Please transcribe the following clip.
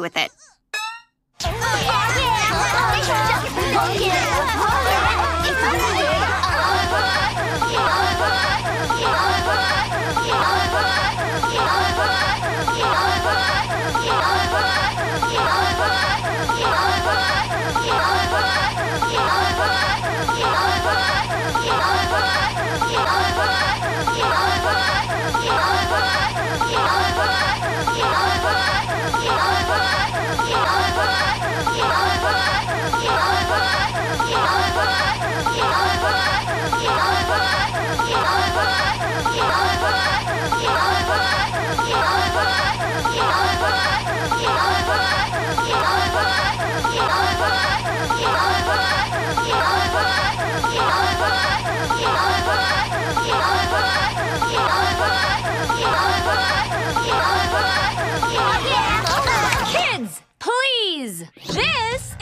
with it. Please! This